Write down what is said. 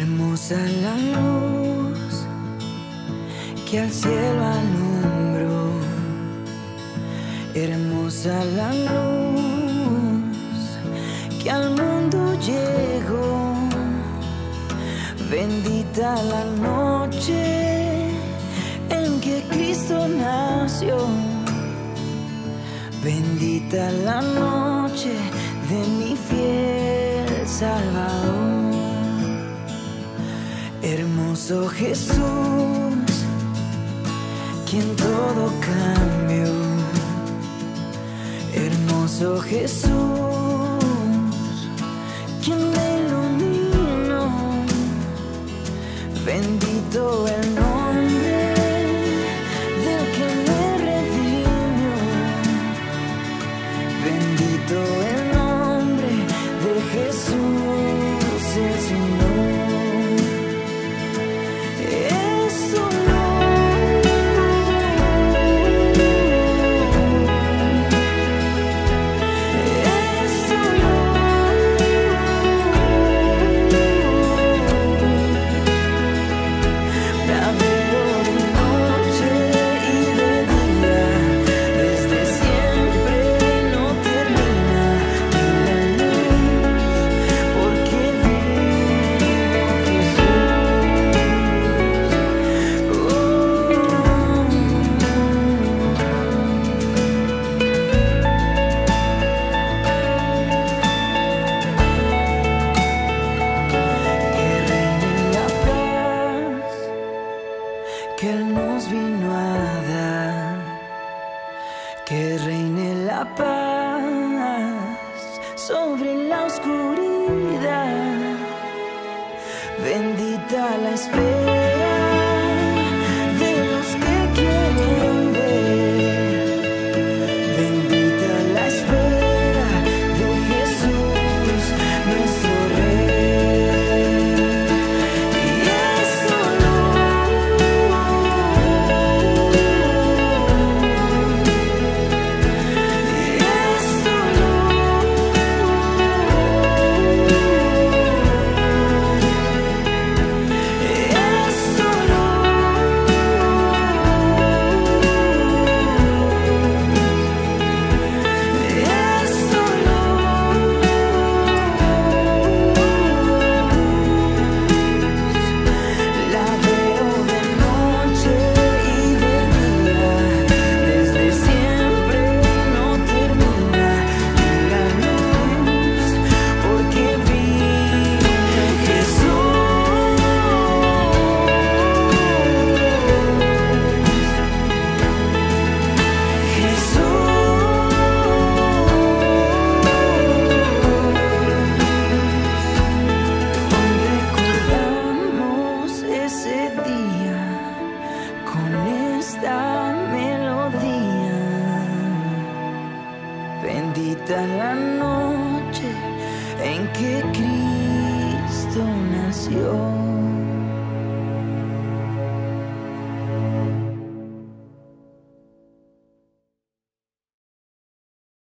Hermosa la luz que al cielo alumbró. Hermosa la luz que al mundo llegó. Bendita la noche en que Cristo nació. Bendita la noche de mi fiel Salvador. Hermoso Jesús, quien todo cambió. Hermoso Jesús, quien me iluminó. Bendito que Él nos vino a dar. Que reine la paz sobre la oscuridad. Bendita la espera con esta melodía. Bendita la noche en que Cristo nació.